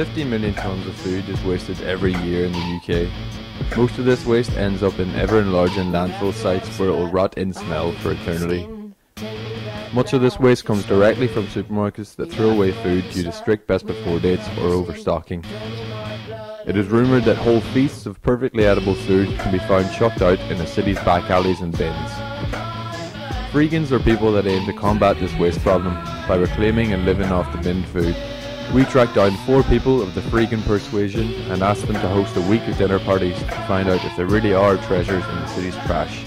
50 million tonnes of food is wasted every year in the UK. Most of this waste ends up in ever enlarging landfill sites where it will rot in smell for eternity. Much of this waste comes directly from supermarkets that throw away food due to strict best before dates or overstocking. It is rumoured that whole feasts of perfectly edible food can be found chucked out in the city's back alleys and bins. Freegans are people that aim to combat this waste problem by reclaiming and living off the binned food. We tracked down four people of the Freegan persuasion and asked them to host a week of dinner parties to find out if there really are treasures in the city's trash.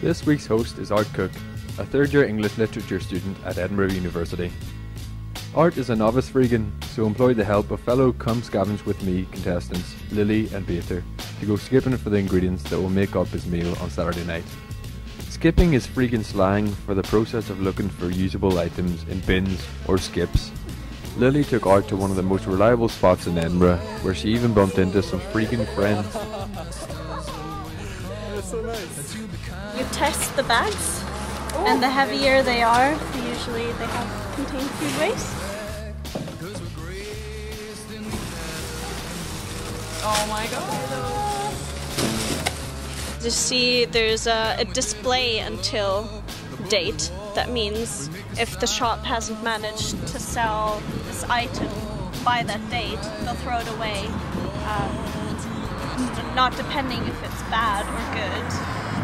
This week's host is Art Cook, a third year English literature student at Edinburgh University. Art is a novice freegan, so employed the help of fellow Come Scavenge With Me contestants Lily and Beater to go skipping for the ingredients that will make up his meal on Saturday night. Skipping is freegan slang for the process of looking for usable items in bins or skips. Lily took Art to one of the most reliable spots in Edinburgh, where she even bumped into some freegan friends. You test the bags, and the heavier they are, usually they have contained food waste. Oh my god. You see, there's a, a display until date. That means if the shop hasn't managed to sell this item by that date, they'll throw it away. Um, not depending if it's bad or good,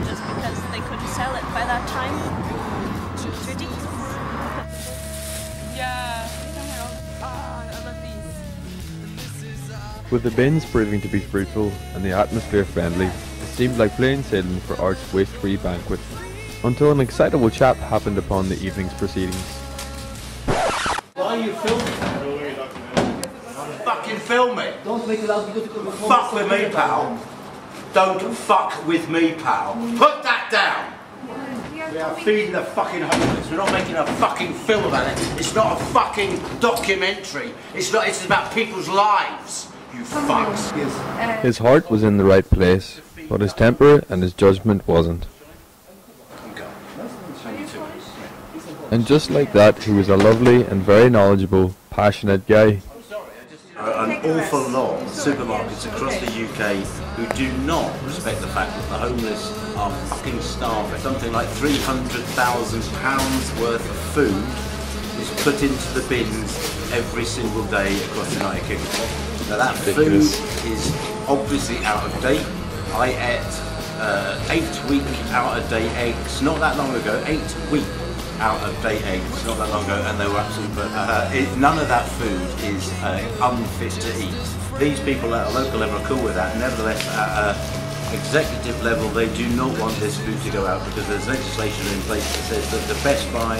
just because they couldn't sell it by that time. It's ridiculous. Yeah. With the bins proving to be fruitful and the atmosphere friendly, it seemed like plain sailing for Art's waste-free banquet, until an excitable chap happened upon the evening's proceedings. Why are you filming? Fucking film me. Don't make it out because it could Fuck with me, pal. Don't fuck with me, pal. Put that down. We are feeding the fucking homeless. We're not making a fucking film about it. It's not a fucking documentary. It's not. It's about people's lives. You fucks. His heart was in the right place, but his temper and his judgment wasn't. And just like that, he was a lovely and very knowledgeable, passionate guy. An awful lot of supermarkets across the UK who do not respect the fact that the homeless are fucking starving. Something like £300,000 worth of food is put into the bins every single day across the United Kingdom. Now that Ridiculous. food is obviously out of date. I ate uh, eight week out of date eggs not that long ago. Eight week out of date eggs not that long ago, and they were absolutely. per- Uh, it, none of that food is uh, unfit to eat. These people at a local level are cool with that. Nevertheless, at a executive level, they do not want this food to go out because there's legislation in place that says that the Best Buy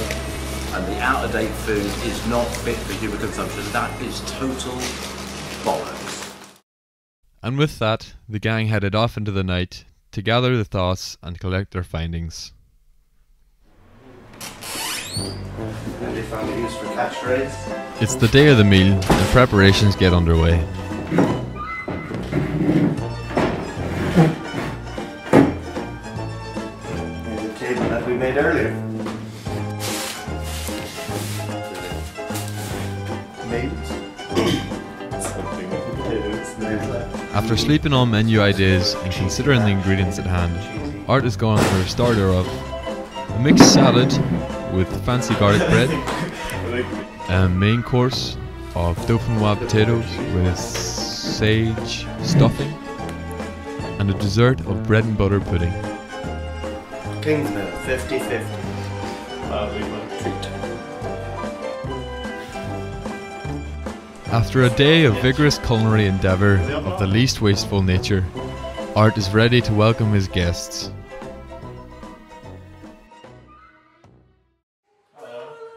and the out of date food is not fit for human consumption. That is total bollocks. And with that, the gang headed off into the night to gather the thoughts and collect their findings. And they found it used for catchphrase. It's the day of the meal, and preparations get underway. Here's the table that we made earlier. After sleeping on menu ideas and considering the ingredients at hand, Art is going for a starter of a mixed salad with fancy garlic bread, a main course of dauphinoise potatoes with sage stuffing, and a dessert of bread and butter pudding. Kingsmill, 50 50. After a day of vigorous culinary endeavour of the least wasteful nature, Art is ready to welcome his guests.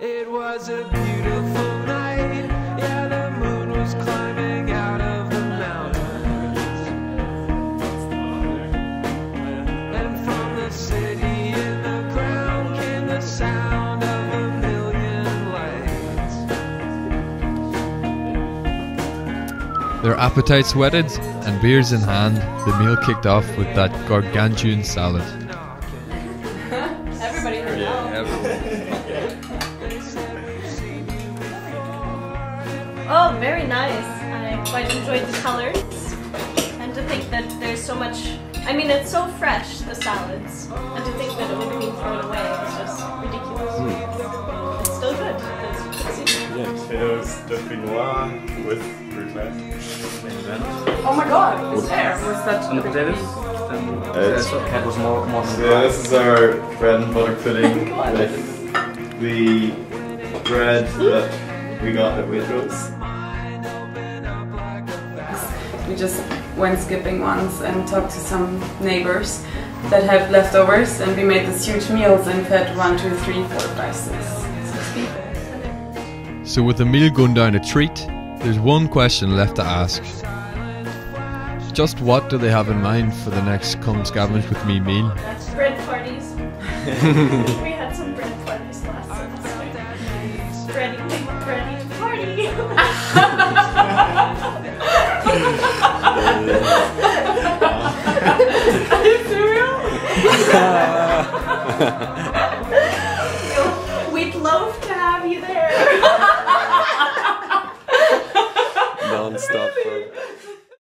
It was a beautiful night. Yeah, the moon was climbing out of the mountains. And from the city in the ground came the sound Their appetites whetted and beers in hand, the meal kicked off with that gargantuan salad. Everybody heard Oh, very nice. I quite enjoyed the colors. And to think that there's so much. I mean, it's so fresh, the salads. And to think that it would have been thrown away is just ridiculous. Hmm. It's still good. It's, it's Yes, potatoes dauphinoise with roulette. Oh my god, it's there. Was that And the potatoes? It's- That was more, more So yeah, this is our bread and butter pudding with the bread that we got at Waitrose. We just went skipping once and talked to some neighbors that have leftovers, and we made this huge meals and fed one, two, three, four, five, six, six people. So, with the meal going down a treat, there's one question left to ask. Just what do they have in mind for the next Come Scavenge with Me meal? That's bread parties. we had some bread parties last semester. Bready, bready party. Are you serious?